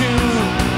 tune